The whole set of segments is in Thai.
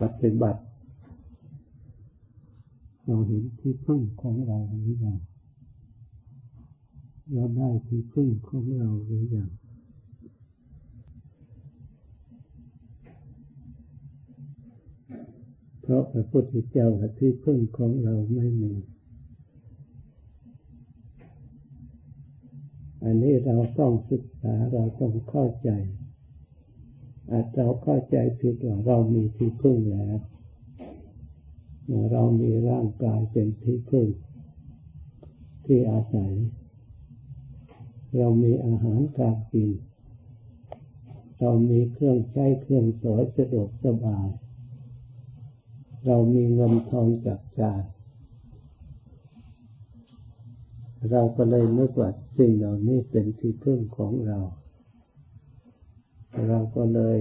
ปฏิบัติ เราเห็นที่พึ่งของเราหรือยังเราได้ที่พึ่งของเราหรือยังเพราะพระพุทธเจ้าที่พึ่งของเราไม่มีอันนี้เราต้องศึกษาเราต้องเข้าใจ อาจเราเข้าใจผิดว่าเรามีที่พึ่งแล้วเรามีร่างกายเป็นที่พึ่ง ที่อาศัย เรามีอาหารการกิน เรามีเครื่องใช้เครื่องสอยสะดวกสบาย เรามีเงินทองจับจ่ายเราก็เลยนึกว่าสิ่งเหล่านี้เป็นที่พึ่งของเรา เราก็เลย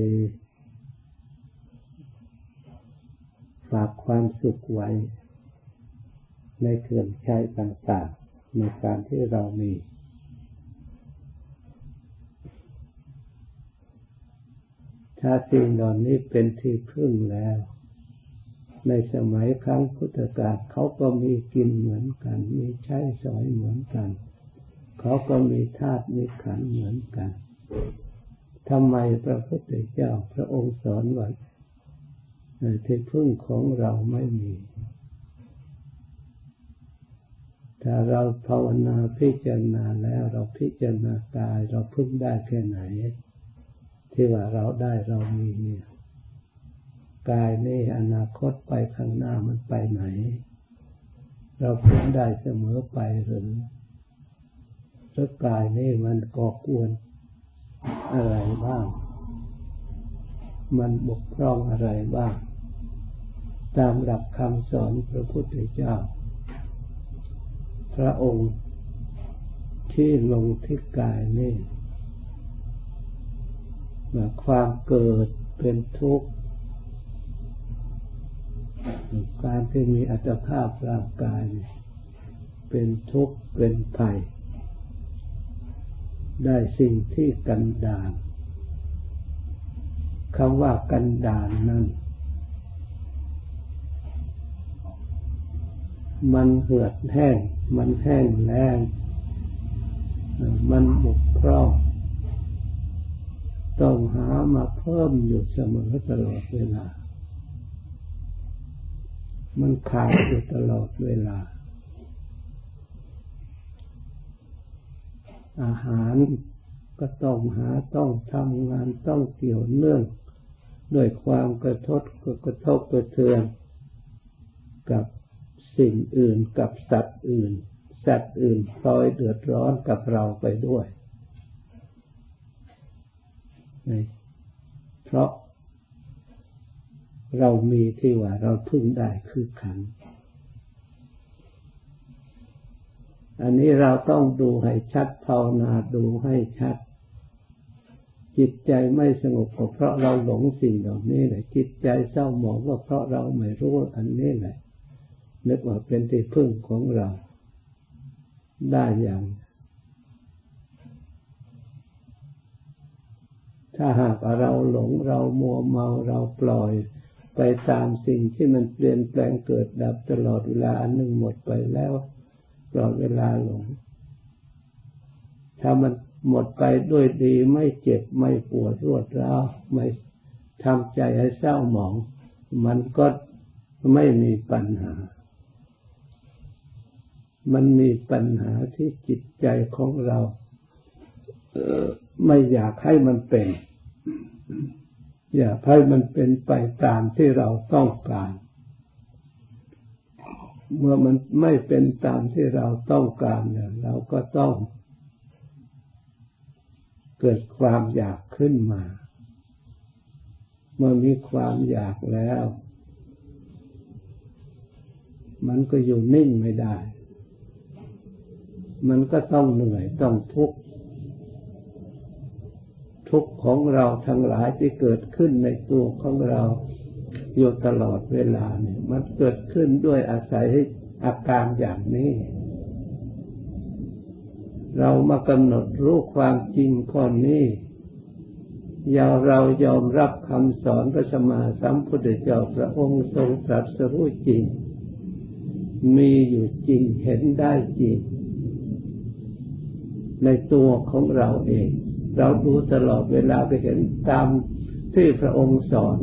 ฝากความสุขไว้ ในเครื่องใช้ต่างๆในการที่เรามี ถ้าสิ่งเหล่านี้เป็นที่พึ่งแล้ว ในสมัยครั้งพุทธกาลเขาก็มีกินเหมือนกัน มีใช้สอยเหมือนกัน เขาก็มีธาตุมีขันเหมือนกัน ทำไมพระพุทธเจ้าพระองค์สอนว่าที่พึ่งของเราไม่มี ถ้าเราภาวนาพิจารณาแล้วเราพิจารณากายเราพึ่งได้แค่ไหน ที่ว่าเราได้เรามีเนี่ยกายนี่อนาคตไปข้างหน้ามันไปไหน เราพูดได้เสมอไปหรือหรือกายนี่มันก่อกวน อะไรบ้าง มันบกพร่องอะไรบ้าง ตามหลักคำสอนพระพุทธเจ้า พระองค์ที่ลงที่กายนี่ความเกิดเป็นทุกข์ การที่มีอัตภาพร่างกาย เป็นทุกข์เป็นภัย ได้สิ่งที่กันดานคำว่ากันดานนั้นมันเหือดแห้ง มันแห้งแล้ง มันบกพร่อง ต้องหามาเพิ่มอยู่เสมอตลอดเวลา มันขาดอยู่ตลอดเวลา อาหารก็ต้องหาต้องทำงานต้องเกี่ยวเนื่องด้วยความกระทบกระทบกระเทือน กับสิ่งอื่นกับสัตว์อื่น สัตว์อื่นพลอยเดือดร้อนกับเราไปด้วยเพราะเรามีที่ว่าเราพึ่งได้คือขัน อันนี้เราต้องดูให้ชัดภาวนาดูให้ชัด จิตใจไม่สงบก็เพราะเราหลงสิ่งเหล่านี้แหละจิตใจเศร้าหมองก็เพราะเราไม่รู้อันนี้แหละนึกว่าเป็นที่พึ่งของเรา ได้อย่าง ถ้าหากเราหลงเรามัวเมาเราปล่อยไปตามสิ่งที่มันเปลี่ยนแปลงเกิดดับตลอดเวลาอันหนึ่งหมดไปแล้ว ลอดเวลาหลง ถ้ามันหมดไปด้วยดีไม่เจ็บไม่ปวดรวดร้าวไม่ทำใจให้เศร้าหมอง มันก็ไม่มีปัญหา มันมีปัญหาที่จิตใจของเราไม่อยากให้มันเป็น อย่าให้มันเป็นไปตามที่เราต้องการ เมื่อมันไม่เป็นตามที่เราต้องการเนี่ยเราก็ต้อง เกิดความอยากขึ้นมา เมื่อมีความอยากแล้ว มันก็อยู่นิ่งไม่ได้ มันก็ต้องเหนื่อยต้องทุกข์ทุกข์ของเราทั้งหลายที่เกิดขึ้นในตัวของเรา อยู่ตลอดเวลาเนี่ย มันเกิดขึ้นด้วยอาศัยอาการอย่างนี้ เรามากำหนดรู้ความจริงข้อนี้ยาเรายอมรับคำสอนพระสมมาสัมพุทธเจ้าพระองค์ทรงตรัสรู้จริง มีอยู่จริงเห็นได้จริง ในตัวของเราเอง เราดูตลอดเวลาไปเห็นตามที่พระองค์สอน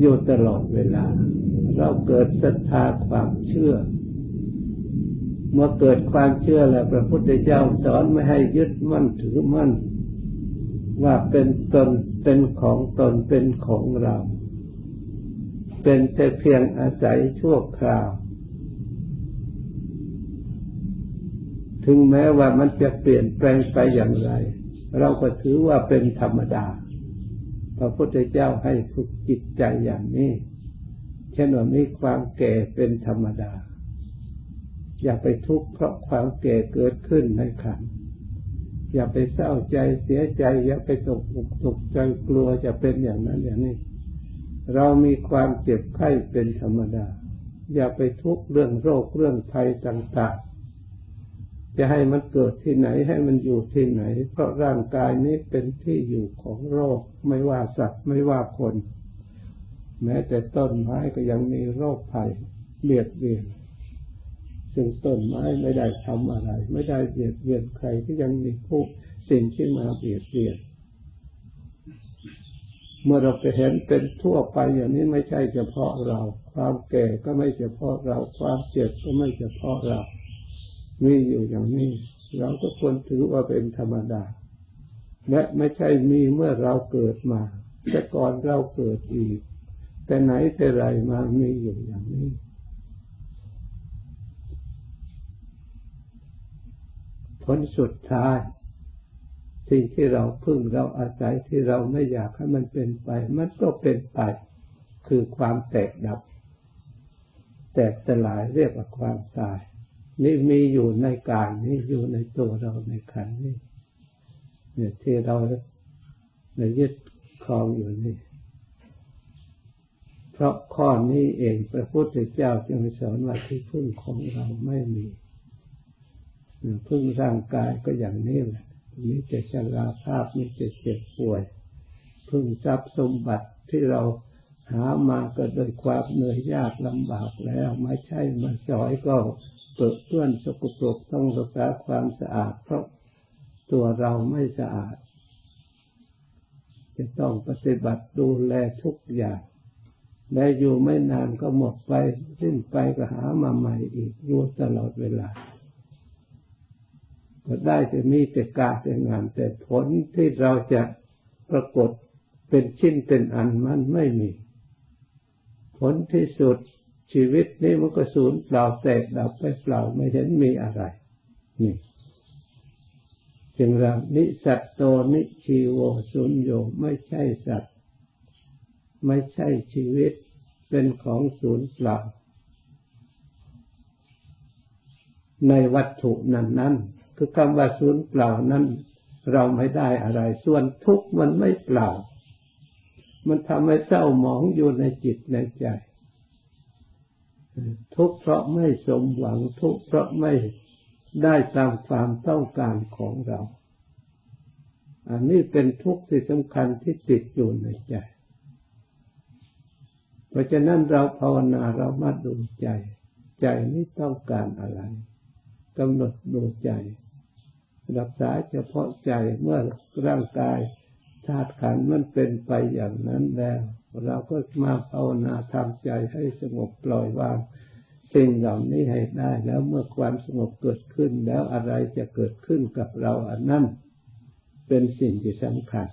อยู่ตลอดเวลา เราเกิดศรัทธาความเชื่อ เมื่อเกิดความเชื่อแล้วพระพุทธเจ้าสอนไม่ให้ยึดมั่นถือมั่น ว่าเป็นตนเป็นของตนเป็นของเรา เป็นแต่เพียงอาศัยชั่วคราวถึงแม้ว่ามันจะเปลี่ยนแปลงไปอย่างไร เราก็ถือว่าเป็นธรรมดา พระพุทธเจ้าให้ฝึกจิตใจอย่างนี้เช่นว่ามีความแก่เป็นธรรมดา อย่าไปทุกข์เพราะความแก่เกิดขึ้นในขันอย่าไปเศร้าใจเสียใจ อย่าไปตกอกตกใจกลัวจะเป็นอย่างนั้นอย่างนี้ เรามีความเจ็บไข้เป็นธรรมดา อย่าไปทุกข์เรื่องโรคเรื่องภัยต่าง จะให้มันเกิดที่ไหนให้มันอยู่ที่ไหน เพราะร่างกายนี้เป็นที่อยู่ของโรค ไม่ว่าสัตว์ไม่ว่าคน แม้แต่ต้นไม้ก็ยังมีโรคภัยเบียดเบียนซึ่งต้นไม้ไม่ได้ทำอะไร ไม่ได้เบียดเบียนใครก็ยังมีผู้สิ่งที่มาเบียดเบียนเมื่อเราไปเห็นเป็นทั่วไปอย่างนี้ไม่ใช่เฉพาะเรา ความแก่ก็ไม่เฉพาะเรา ความเจ็บก็ไม่เฉพาะเรา มีอยู่อย่างนี้ เราก็ควรถือว่าเป็นธรรมดา และไม่ใช่มีเมื่อเราเกิดมา แต่ก่อนเราเกิดอีก แต่ไหนแต่ไรมามีอยู่อย่างนี้ผลสุดท้ายสิ่งที่เราพึ่งเราอาศัยที่เราไม่อยากให้มันเป็นไป มันก็เป็นไป คือความแตกดับ แตกสลายเรียกว่าความตาย นี่มีอยู่ในกายนี่อยู่ในตัวเราในขันนี่เนี่ยที่เราในยึดครองอยู่นี่เพราะข้อนี้เองพระพุทธเจ้าจึงสอนว่าที่พึ่งของเราไม่มีพึ่งร่างกายก็อย่างนี้แหละมีแต่ชราภาพมีแต่เจ็บป่วย พึ่งทรัพย์สมบัติที่เราหามาก็โดยความเหนื่อยยากลำบากแล้วไม่ใช่มาสอยก็ เปิดเปื้อนสกปรกต้องรักษาความสะอาด เพราะตัวเราไม่สะอาด จะต้องปฏิบัติดูแลทุกอย่างและอยู่ไม่นานก็หมดไปสิ้นไปก็หามาใหม่อีกอยู่ตลอดเวลา ก็ได้จะมีแต่กาแต่งาน แต่ผลที่เราจะปรากฏเป็นชิ้นเป็นอันมันไม่มี ผลที่สุด ชีวิตนี้มันก็สูญเปล่าแตกดับไปเปล่าไม่เห็นมีอะไร นี่ จึงเรานิสัตโตนิชีโวสุญโยไม่ใช่สัตว์ ไม่ใช่ชีวิตเป็นของสูญเปล่า ในวัตถุนั้นนั้นคือคำว่าสูญเปล่านั้น เราไม่ได้อะไร ส่วนทุกข์มันไม่เปล่า มันทำให้เศร้าหมองอยู่ในจิตในใจ ทุกข์เพราะไม่สมหวังทุกข์เพราะไม่ได้ตามความต้องการของเรา อันนี้เป็นทุกข์ที่สำคัญที่ติดอยู่ในใจ เพราะฉะนั้นเราภาวนาเรามาดูใจ ใจนี้ต้องการอะไรกำหนดดูใจ รักษาเฉพาะใจเมื่อร่างกายธาตุขันมันเป็นไปอย่างนั้นแล้ว เราก็มาภาวนาทำใจให้สงบปล่อยวางสิ่งเหล่านี้ให้ได้ แล้วเมื่อความสงบเกิดขึ้นแล้วอะไรจะเกิดขึ้นกับเราอันนั้นเป็นสิ่งที่สำคัญ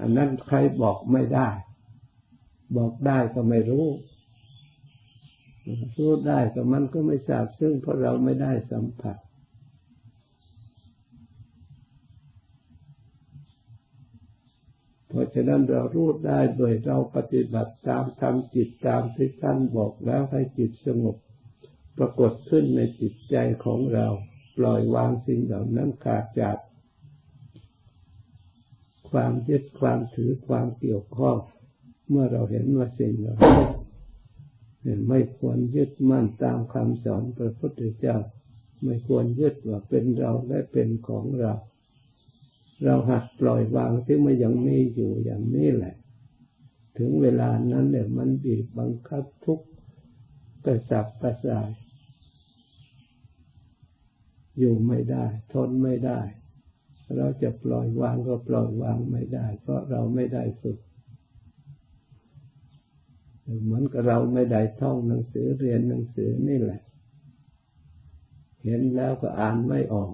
อันนั้นใครบอกไม่ได้ บอกได้ก็ไม่รู้รู้ได้ก็มันก็ไม่ทราบซึ่งเพราะเราไม่ได้สัมผัส ฉะนั้นเรารู้ได้โดยเราปฏิบัติตามทำจิตตามที่ท่านบอกแล้วให้จิตสงบ ปรากฏขึ้นในจิตใจของเรา ปล่อยวางสิ่งเหล่านั้นขาดจาก ความยึดความถือความเกี่ยวข้องเมื่อเราเห็นว่าสิ่งเหล่านี้ไม่ควรยึดมั่นตามคำสอนพระพุทธเจ้า ไม่ควรยึดว่าเป็นเราและเป็นของเรา เราหัดปล่อยวางที่มันยังมีอยู่อย่างนี้แหละ ถึงเวลานั้นเนี่ยมันบีบบังคับทุกกระสับกระส่าย อยู่ไม่ได้ ทนไม่ได้ เราจะปล่อยวางก็ปล่อยวางไม่ได้ เพราะเราไม่ได้ฝึกเหมือนกับเราไม่ได้ท่องหนังสือเรียนหนังสือนี่แหละ เห็นแล้วก็อ่านไม่ออก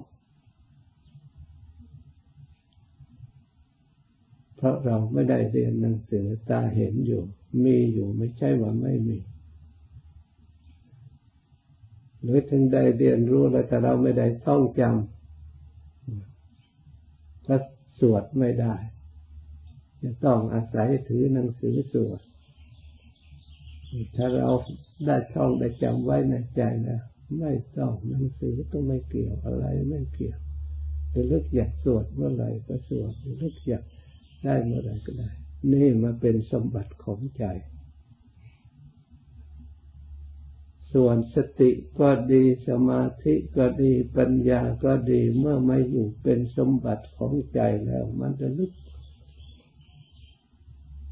เพราะเราไม่ได้เรียนหนังสือตาเห็นอยู่ มีอยู่ไม่ใช่ว่าไม่มี หรือถึงได้เรียนรู้แล้วแต่เราไม่ได้ท่องจำถ้าสวดไม่ได้ จะต้องอาศัยถือหนังสือสวดถ้าเราได้ท่องได้จำไว้ในใจแล้วไม่ต้องหนังสือก็ไม่เกี่ยวอะไรไม่เกี่ยวจะลึกอยากสวดเมื่อไหร่ก็สวดจะลึกอยาก ได้เมื่อไรก็ได้ นี่มาเป็นสมบัติของใจ ส่วนสติก็ดีสมาธิก็ดีปัญญาก็ดีเมื่อไม่อยู่เป็นสมบัติของใจแล้ว มันจะลึก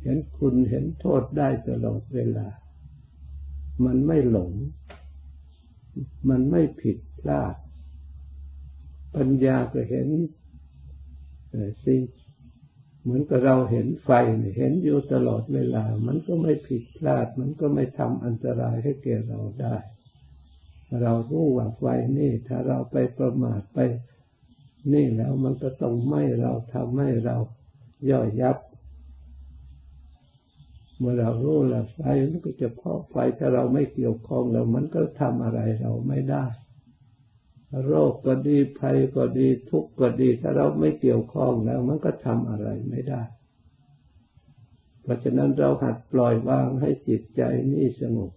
เห็นคุณเห็นโทษได้ตลอดเวลา มันไม่หลง มันไม่ผิดพลาด ปัญญาก็เห็นสิ่ง เหมือนกับเราเห็นไฟเห็นอยู่ตลอดเวลา มันก็ไม่ผิดพลาด มันก็ไม่ทำอันตรายให้แก่เราได้ เรารู้ว่าไฟนี่ ถ้าเราไปประมาทไป นี่แล้วมันก็ต้องไหมเราทำให้เราย่อยยับ เมื่อเรารู้แล้วไฟมันก็จะเพาะไฟถ้าเราไม่เกี่ยวข้องแล้วมันก็ทำอะไรเราไม่ได้ โรคก็ดีภัยก็ดีทุกข์ก็ดี ถ้าเราไม่เกี่ยวข้องแล้ว มันก็ทำอะไรไม่ได้ เพราะฉะนั้นเราหัดปล่อยวางให้จิตใจนี่สงบ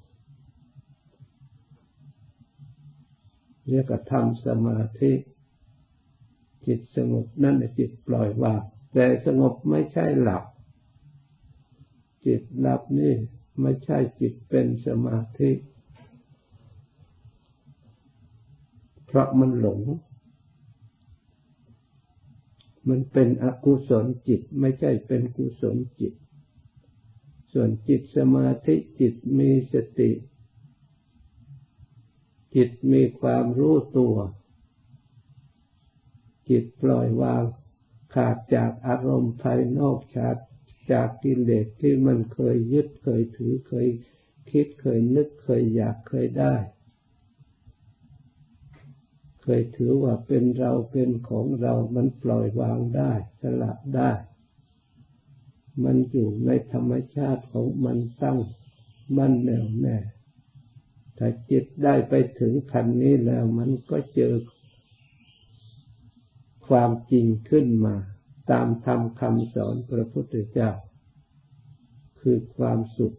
เรียกว่าทำสมาธิจิตสงบนั่นแหละจิตปล่อยวางแต่สงบไม่ใช่หลับ จิตหลับนี่ไม่ใช่จิตเป็นสมาธิ เพราะมันหลง มันเป็นอกุศลจิตไม่ใช่เป็นกุศลจิต ส่วนจิตสมาธิจิตมีสติ จิตมีความรู้ตัว จิตปล่อยวางขาดจากอารมณ์ภายนอกชาติจากกิเลสที่มันเคยยึดเคยถือเคยคิดเคยนึกเคยอยากเคยได้ เคยถือว่าเป็นเราเป็นของเรามันปล่อยวางได้สละได้ มันอยู่ในธรรมชาติของมันตั้งมั่นแน่วแน่ถ้าจิตได้ไปถึงขั้นนี้แล้วมันก็เจอความจริงขึ้นมา ตามธรรมคำสอนพระพุทธเจ้า คือความสุข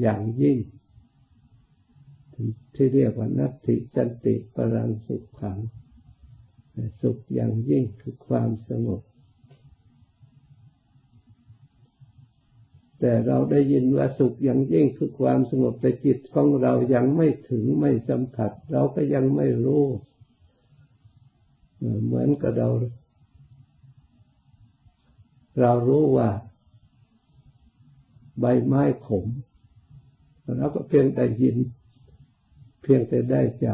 อย่างยิ่ง ที่เรียกว่านัตติสันติปรังสุขขัง สุขอย่างยิ่งคือความสงบ แต่เราได้ยินว่าสุขอย่างยิ่งคือความสงบแต่จิตของเรายังไม่ถึงไม่สัมผัส เราก็ยังไม่รู้ เหมือนกับเรา เรารู้ว่า ใบไม้ขมเราก็เพียงแต่ยิน พียงแต่ได้จ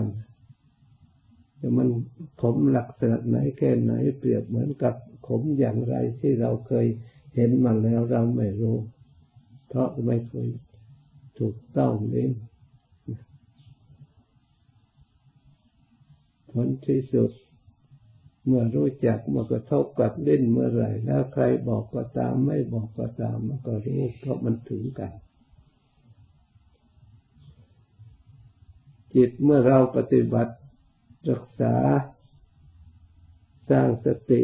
ำแต่มันขมหลักษณะไหนแค่ไหนเปรียบเหมือนกับขมอย่างไรที่เราเคยเห็นมาแล้วเราไม่รู้ เพราะไม่เคยถูกต้องเลยผลที่สุด เมื่อรู้จักเมื่อกระทบกับเล่นเมื่อไรแล้วใครบอกก็ตามไม่บอกก็ตามมันก็รู้เพราะมันถึงกัน จิตเมื่อเราปฏิบัติรักษา สร้างสติ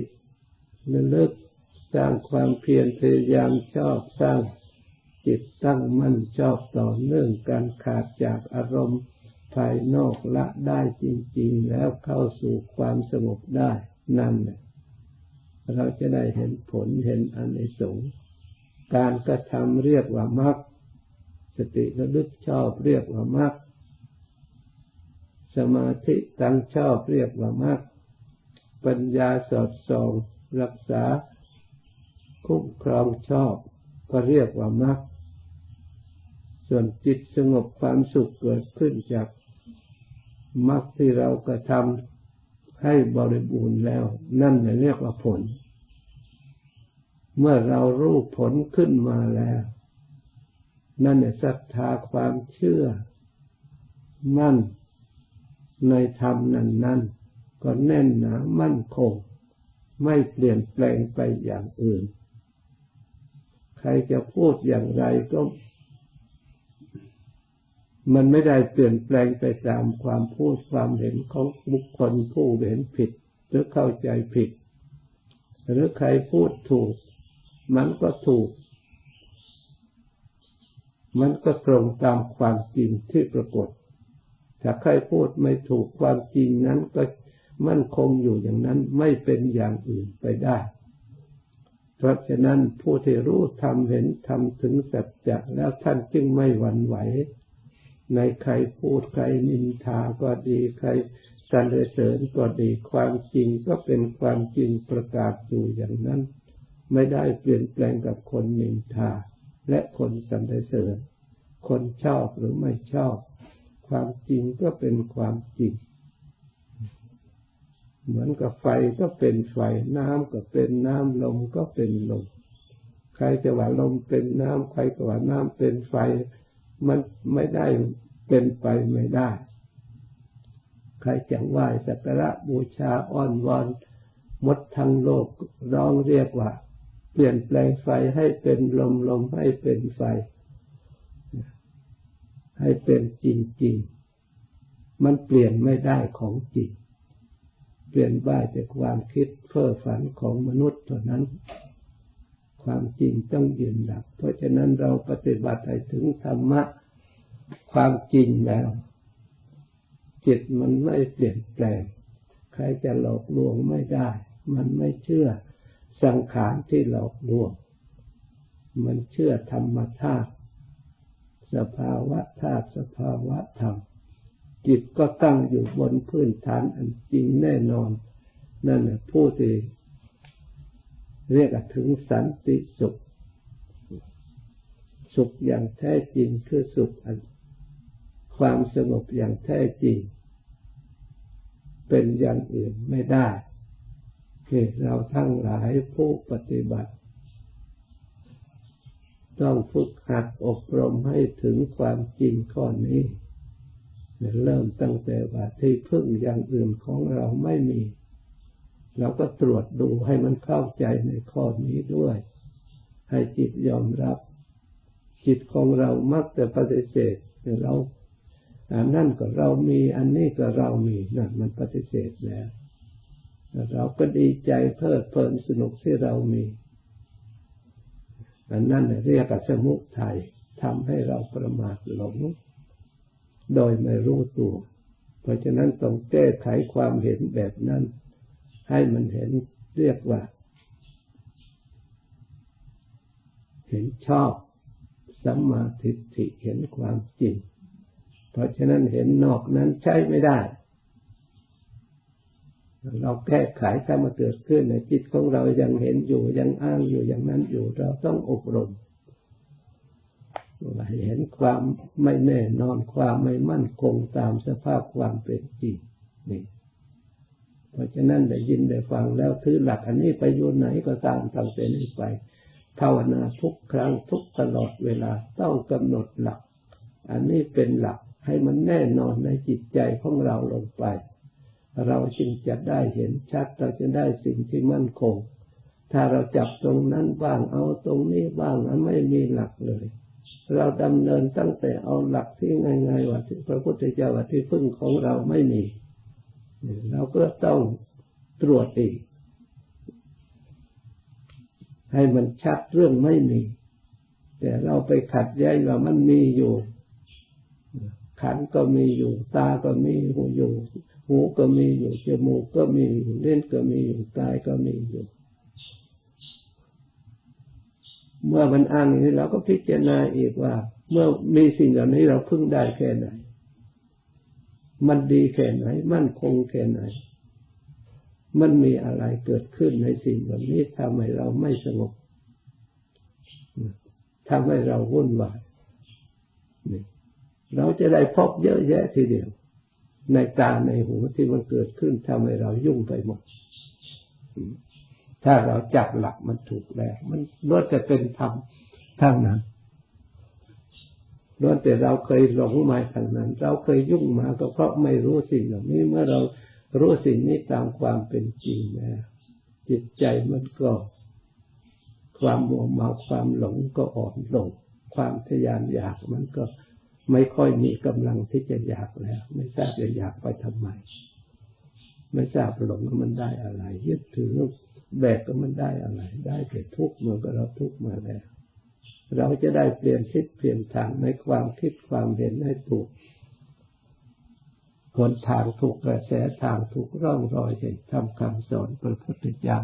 ระลึกสร้างความเพียรพยายามชอบสร้างจิตตั้งมั่นชอบต่อเนื่องการขาดจากอารมณ์ภายนอกละได้จริง ๆ แล้วเข้าสู่ความสงบได้นั่นเราจะได้เห็นผลเห็นอันในสงการกระทำเรียกว่ามรรคสติระลึกชอบเรียกว่ามรรค สมาธิตั้งชอบเรียกว่ามรรคปัญญาสอดส่องรักษา คุ้มครองชอบ ก็เรียกว่ามรรคส่วนจิตสงบความสุขเกิดขึ้นจากมรรคที่เรากระทำให้บริบูรณ์แล้ว นั่นเรียกว่าผล เมื่อเรารู้ผลขึ้นมาแล้ว นั่นแหละศรัทธาความเชื่อ มั่น ในธรรมนั้นนั้นก็แน่นหนามั่นคง ไม่เปลี่ยนแปลงไปอย่างอื่น ใครจะพูดอย่างไรก็ มันไม่ได้เปลี่ยนแปลงไปตามความพูดความเห็นของบุคคลผู้เห็นผิด หรือเข้าใจผิด หรือใครพูดถูก มันก็ถูก มันก็ตรงตามความจริงที่ปรากฏ ถ้าใครพูดไม่ถูกความจริงนั้นก็มั่นคงอยู่อย่างนั้นไม่เป็นอย่างอื่นไปได้ เพราะฉะนั้นผู้ที่รู้ทำเห็นทำถึงสัจจะแล้วท่านจึงไม่หวั่นไหว ในใครพูดใครนินทาก็ดีใครสรรเสริญก็ดีความจริงก็เป็นความจริงประกาศอยู่อย่างนั้น ไม่ได้เปลี่ยนแปลงกับคนนินทา และคนสรรเสริญ คนชอบหรือไม่ชอบ ความจริงก็เป็นความจริง เหมือนกับไฟก็เป็นไฟ น้ำก็เป็นน้ำลมก็เป็นลม ใครจะว่าลมเป็นน้ำใครก็ว่าน้ำเป็นไฟ มันไม่ได้เป็นไปไม่ได้ ใครจะไหว้สักการะบูชาอ้อนวอนมดทั้งโลกร้องเรียกว่า เปลี่ยนแปลงไฟให้เป็นลมลมให้เป็นไฟ ให้เป็นจริงๆ มันเปลี่ยนไม่ได้ของจริง เปลี่ยนได้จากความคิดเพ้อฝันของมนุษย์เท่านั้น ความจริงต้องยืนหลัก เพราะฉะนั้นเราปฏิบัติให้ถึงธรรมะความจริงแล้วจิตมันไม่เปลี่ยนแปลง ใครจะหลอกลวงไม่ได้ มันไม่เชื่อสังขารที่หลอกลวง มันเชื่อธรรมธาตุ สภาวะธาตุสภาวะธรรม จิตก็ตั้งอยู่บนพื้นฐานอันจริงแน่นอน นั่นแหละผู้ที่เรียกถึงสันติสุข สุขอย่างแท้จริงคือสุขอันความสงบอย่างแท้จริง เป็นอย่างอื่นไม่ได้คือเราทั้งหลายผู้ปฏิบัติ ต้องฝึกหัดอบรมให้ถึงความจริงข้อนี้เริ่มตั้งแต่ว่าที่พึ่งอย่างอื่นของเราไม่มี เราก็ตรวจดูให้มันเข้าใจในข้อนี้ด้วย ให้จิตยอมรับ จิตของเรามักจะปฏิเสธเราอันนั่นก็เรามี อันนี้ก็เรามีนั่นมันปฏิเสธแล้วเราก็ดีใจเพลิดเพลินสนุกที่เรามี อันนั้นเรียกสมุทัยทำให้เราประมาทหลง โดยไม่รู้ตัว เพราะฉะนั้นต้องแก้ไขความเห็นแบบนั้น ให้มันเห็นเรียกว่า เห็นชอบสัมมาทิฏฐิเห็นความจริง เพราะฉะนั้นเห็นนอกนั้นใช้ไม่ได้ เราแก้ไขถ้ามาเกิดขึ้นในจิตของเรายังเห็นอยู่ยังอ้างอยู่อย่างนั้นอยู่ เราต้องอบรมเห็นความไม่แน่นอนความไม่มั่นคงตามสภาพความเป็นจริงนี่เพราะฉะนั้นได้ยินได้ฟังแล้วถือหลักอันนี้ไปอยู่ไหนก็ตามตั้งแต่นี้ไป ภาวนาทุกครั้งทุกตลอดเวลาต้องกำหนดหลัก อันนี้เป็นหลักให้มันแน่นอนในจิตใจของเราลงไป เราจึงจะได้เห็นชัดเราจะได้สิ่งที่มั่นคง ถ้าเราจับตรงนั้นบ้างเอาตรงนี้บ้างมันไม่มีหลักเลย เราดำเนินตั้งแต่เอาหลักที่ง่ายๆว่าพระพุทธเจ้าว่าที่พึ่งของเราไม่มีเราก็ต้องตรวจอีกให้มันชัดเรื่องไม่มี แต่เราไปขัดแย้งว่ามันมีอยู่ ขันก็มีอยู่ ตาก็มีหูอยู่ หูก็มีอยู่จมูกก็มีอยู่เล่นก็มีอยู่กายก็มีอยู่เมื่อมันอ้างอย่างนี้เราก็พิจารณาอีกว่า เมื่อมีสิ่งเหล่านี้เราพึ่งได้แค่ไหน มันดีแค่ไหน มั่นคงแค่ไหน มันมีอะไรเกิดขึ้นในสิ่งเหล่านี้ทำให้เราไม่สงบทำให้เราวุ่นวายเราจะได้พบเยอะแยะทีเดียว ในตาในหูที่มันเกิดขึ้นทำให้เรายุ่งไปหมด ถ้าเราจับหลักมันถูกแล้ว มันล้วนแต่เป็นธรรมทั้งนั้นล้วนแต่เราเคยหลงมาทางนั้น เราเคยยุ่งมาก็เพราะไม่รู้สิ่งเหล่านี้ เมื่อเรารู้สิ่งนี้ตามความเป็นจริงแล้วจิตใจมันก็ ความมัวเมาความหลงก็อ่อนลง ความทยานอยากมันก็ ไม่ค่อยมีกำลังที่จะอยากแล้ว ไม่ทราบจะอยากไปทำไม ไม่ทราบหลงมันได้อะไรยึดถือแบกก็มันได้อะไร ได้แต่ทุกข์เมื่อก็เราทุกข์มาแล้ว เราจะได้เปลี่ยนทิศเปลี่ยนทางในความคิดความเห็นให้ถูกคนทางถูกกระแสทางถูกร่องรอยเห็นทำคำสอนพระพุทธเจ้า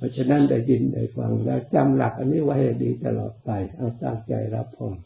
เพราะฉะนั้นได้ยินได้ฟังแล้วจำหลักอันนี้ไว้ให้ดีตลอดไป เอาตั้งใจรับพร